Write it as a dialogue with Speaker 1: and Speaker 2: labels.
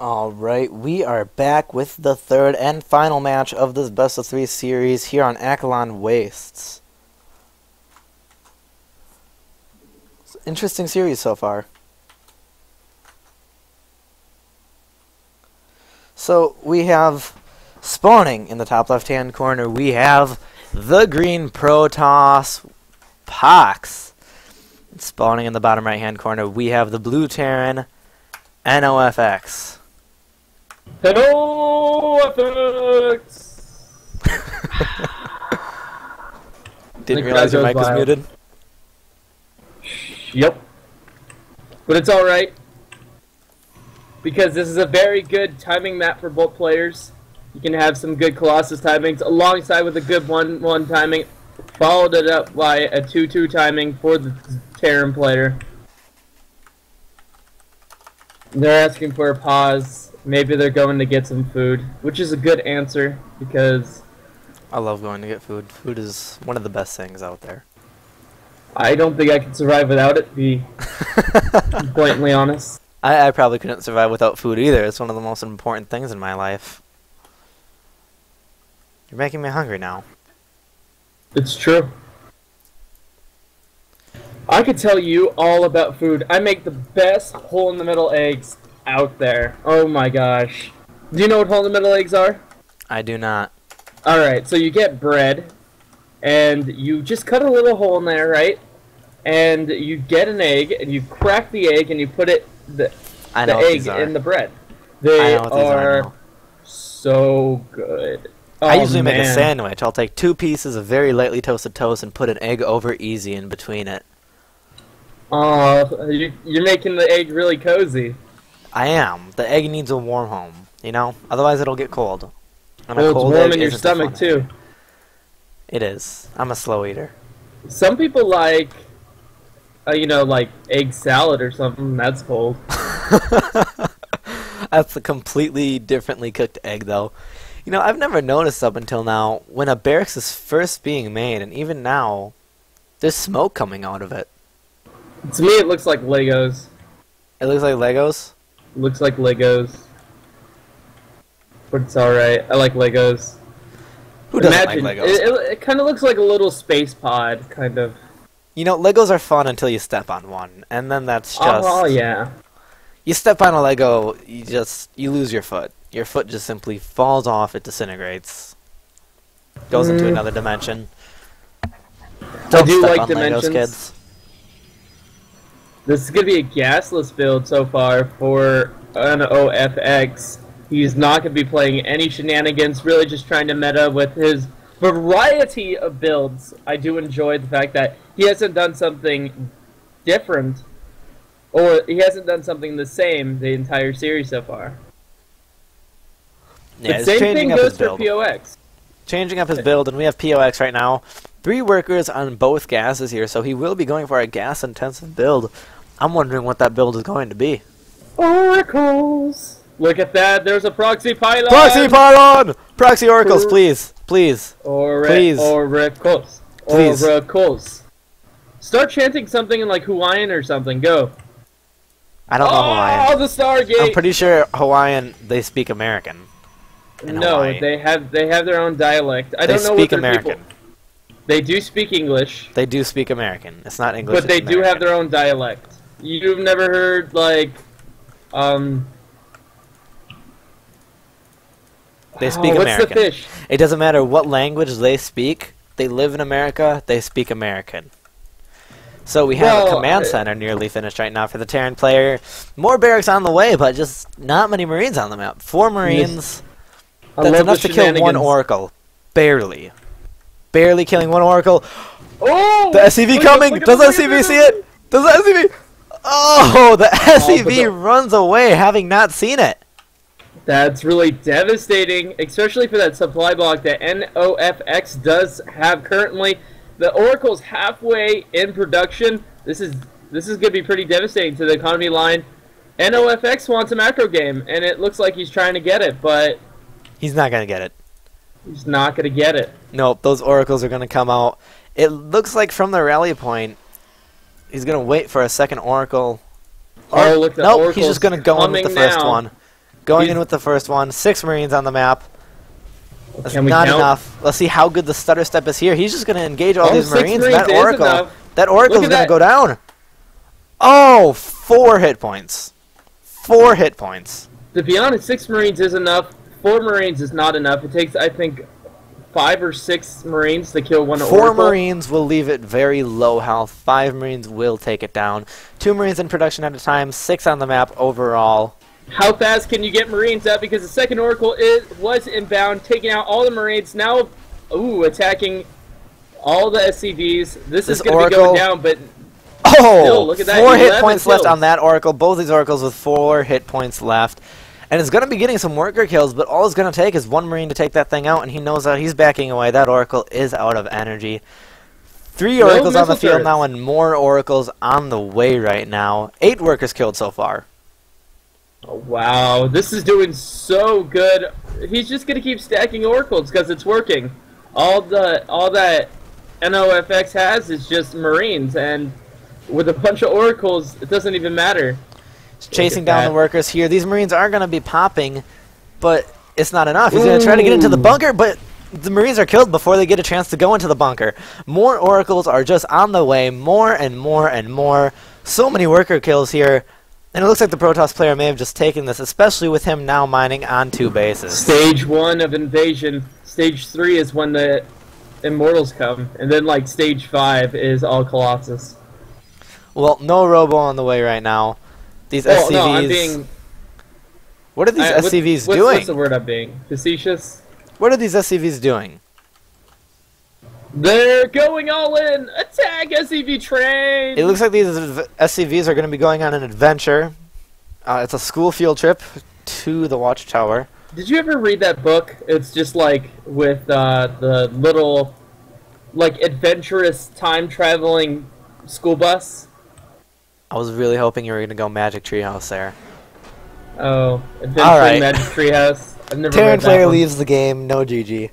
Speaker 1: All right, we are back with the third and final match of this best of three series here on Akilon Wastes. Interesting series so far. So we have spawning in the top left hand corner. We have the green Protoss Pox. Spawning in the bottom right hand corner. We have the blue Terran NOFX.
Speaker 2: Hello!
Speaker 1: Didn't realize your mic was muted.
Speaker 2: Yep. But it's alright. Because this is a very good timing map for both players. You can have some good Colossus timings alongside with a good 1-1 timing. Followed it up by a 2-2 timing for the Terran player. They're asking for a pause. Maybe they're going to get some food, which is a good answer because
Speaker 1: I love going to get food. Food is one of the best things out there.
Speaker 2: I don't think I can survive without it, be blatantly honest.
Speaker 1: I, I probably couldn't survive without food either. It's one of the most important things in my life. You're making me hungry now.
Speaker 2: It's true. I could tell you all about food. I make the best hole in the middle eggs out there. Oh my gosh. Do you know what hole in the middle eggs are?
Speaker 1: I do not.
Speaker 2: Alright, so you get bread, and you just cut a little hole in there, right? And you get an egg, and you crack the egg, and you put it the,
Speaker 1: I
Speaker 2: the
Speaker 1: know what
Speaker 2: egg in the bread.
Speaker 1: I
Speaker 2: They
Speaker 1: know what these are.
Speaker 2: are so good.
Speaker 1: I
Speaker 2: Oh,
Speaker 1: usually make a sandwich. I'll take two pieces of very lightly toasted toast and put an egg over easy in between it.
Speaker 2: Oh, you, you're making the egg really cozy.
Speaker 1: I am. The egg needs a warm home, you know? Otherwise it'll get cold. And a
Speaker 2: Well, it's warm in your stomach too.
Speaker 1: It is. I'm a slow eater.
Speaker 2: Some people like, uh, you know, like egg salad or something. That's cold.
Speaker 1: That's a completely differently cooked egg, though. You know, I've never noticed up until now when a barracks is first being made, and even now, there's smoke coming out of it.
Speaker 2: To me, it looks like Legos.
Speaker 1: It looks like Legos.
Speaker 2: Looks like Legos. But it's alright. I like Legos.
Speaker 1: Who doesn't
Speaker 2: Imagine,
Speaker 1: like Legos?
Speaker 2: It, it, it kind of looks like a little space pod, kind of.
Speaker 1: you know, Legos are fun until you step on one, and then that's just.
Speaker 2: Oh, yeah.
Speaker 1: You step on a Lego, you just you lose your foot. Your foot just simply falls off. It disintegrates. Goes into
Speaker 2: Mm.
Speaker 1: another dimension. Don't
Speaker 2: do
Speaker 1: step
Speaker 2: like
Speaker 1: on
Speaker 2: dimensions.
Speaker 1: Legos, kids.
Speaker 2: This is going to be a gasless build so far for NOFX. He's not going to be playing any shenanigans, really just trying to meta with his variety of builds. I do enjoy the fact that he hasn't done something different, or he hasn't done something the same the entire series so far.
Speaker 1: Yeah,
Speaker 2: the same thing goes for. POX.
Speaker 1: changing up his build, and we have POX right now. Three workers on both gases here, so he will be going for a gas-intensive build. I'm wondering what that build is going to be.
Speaker 2: Oracles! Look at that, there's a proxy pylon!
Speaker 1: Proxy pylon! Proxy oracles, please, please.
Speaker 2: Ora-
Speaker 1: Please.
Speaker 2: Oracles.
Speaker 1: Please.
Speaker 2: Oracles. Start chanting something in like Hawaiian or something. Go.
Speaker 1: I don't know Hawaiian.
Speaker 2: oh, the Stargate.
Speaker 1: I'm pretty sure Hawaiian. They speak American.
Speaker 2: no,
Speaker 1: Hawaii.
Speaker 2: they have they have their own dialect. I
Speaker 1: they
Speaker 2: don't know
Speaker 1: speak
Speaker 2: what
Speaker 1: American.
Speaker 2: people. They do speak English,
Speaker 1: They do speak American. It's not English.
Speaker 2: but they do have their own dialect. You've never heard like, um.
Speaker 1: They speak
Speaker 2: oh, what's
Speaker 1: American.
Speaker 2: the fish?
Speaker 1: It doesn't matter what language they speak. They live in America. They speak American. So we have a command center nearly finished right now for the Terran player. More barracks on the way, but just not many Marines on the map. Four Marines.
Speaker 2: I
Speaker 1: That's enough to kill one. Oracle. Barely. Barely killing one Oracle.
Speaker 2: Oh,
Speaker 1: The SCV
Speaker 2: look
Speaker 1: coming!
Speaker 2: look at-
Speaker 1: Does
Speaker 2: the at-
Speaker 1: SCV see it? Does the SCV? Oh, the SCV
Speaker 2: but the-
Speaker 1: runs away, having not seen it.
Speaker 2: That's really devastating, especially for that supply block that NOFX does have currently. The Oracle's halfway in production. This is this is going to be pretty devastating to the economy line. NOFX wants a macro game, and it looks like he's trying to get it, but
Speaker 1: He's not gonna get it.
Speaker 2: He's not going to get it.
Speaker 1: Nope, those oracles are gonna come out. It looks like from the rally point, he's gonna wait for a second oracle.
Speaker 2: Oh, look, the
Speaker 1: nope, he's just gonna go in with the first
Speaker 2: now.
Speaker 1: one. Going
Speaker 2: He's-
Speaker 1: in with the first one. Six Marines on the map. That's not
Speaker 2: count?
Speaker 1: enough. Let's see how good the stutter step is here. He's just going to engage all
Speaker 2: Oh,
Speaker 1: these Marines.
Speaker 2: Marines
Speaker 1: that Oracle.
Speaker 2: enough.
Speaker 1: That Oracle's
Speaker 2: Look
Speaker 1: going to go down. Oh, four hit points. Four hit points.
Speaker 2: To be honest, six Marines is enough. Four Marines is not enough. It takes, I think, five or six Marines to kill one
Speaker 1: Four
Speaker 2: Oracle.
Speaker 1: Marines will leave it very low health. Five Marines will take it down. Two Marines in production at a time. Six on the map overall.
Speaker 2: How fast can you get Marines out? Because the second Oracle is was inbound, taking out all the Marines. Now, ooh, attacking all the SCVs. This,
Speaker 1: This
Speaker 2: is going to be going down, but
Speaker 1: Oh,
Speaker 2: Still, look at that,
Speaker 1: four hit
Speaker 2: 11
Speaker 1: points left on that Oracle. Both these Oracles with four hit points left. And it's going to be getting some worker kills, but all it's going to take is one Marine to take that thing out, and he knows that he's backing away. That Oracle is out of energy. Three
Speaker 2: No
Speaker 1: Oracles on the field
Speaker 2: turrets.
Speaker 1: now, and more Oracles on the way right now. Eight workers killed so far.
Speaker 2: oh, wow, this is doing so good. He's just going to keep stacking Oracles because it's working. All the all that NOFX has is just Marines, and with a bunch of Oracles, it doesn't even matter.
Speaker 1: He's chasing down the workers here. These Marines are going to be popping, but it's not enough. He's going to try to get into the bunker, but the Marines are killed before they get a chance to go into the bunker. More Oracles are just on the way, more and more and more. So many worker kills here. And it looks like the Protoss player may have just taken this, especially with him now mining on two bases.
Speaker 2: Stage one of invasion. Stage three is when the Immortals come, and then like stage five is all Colossus.
Speaker 1: Well, no Robo on the way right now. These
Speaker 2: Oh
Speaker 1: SCVs.
Speaker 2: no, I'm being.
Speaker 1: what are these
Speaker 2: I-
Speaker 1: SCVs doing?
Speaker 2: What's the word I'm being? Facetious.
Speaker 1: What are these SCVs doing?
Speaker 2: They're going all in. Attack SCV train.
Speaker 1: It looks like these SCVs are going to be going on an adventure. Uh, it's a school field trip to the watchtower.
Speaker 2: Did you ever read that book? It's just like with uh, the little, like adventurous time traveling school bus.
Speaker 1: I was really hoping you were going to go Magic Treehouse there.
Speaker 2: Oh, adventuring
Speaker 1: All right.
Speaker 2: Magic Treehouse. I've never
Speaker 1: Terran player
Speaker 2: one.
Speaker 1: leaves the game. No GG.